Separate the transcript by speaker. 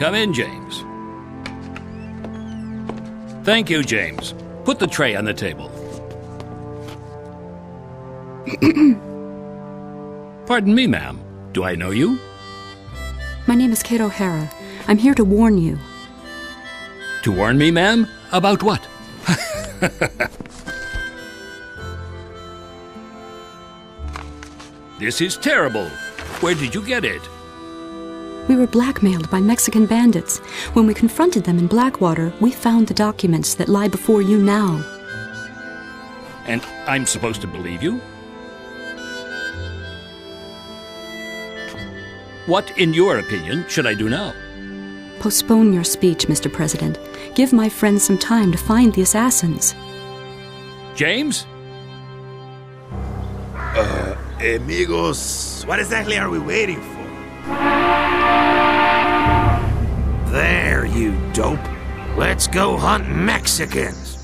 Speaker 1: Come in, James. Thank you, James. Put the tray on the table. Pardon me, ma'am. Do I know you?
Speaker 2: My name is Kate O'Hara. I'm here to warn you.
Speaker 1: To warn me, ma'am? About what? this is terrible. Where did you get it?
Speaker 2: We were blackmailed by Mexican bandits. When we confronted them in Blackwater, we found the documents that lie before you now.
Speaker 1: And I'm supposed to believe you? What, in your opinion, should I do now?
Speaker 2: Postpone your speech, Mr. President. Give my friends some time to find the assassins.
Speaker 1: James?
Speaker 3: Uh, amigos, what exactly are we waiting for? Dope. Let's go hunt Mexicans.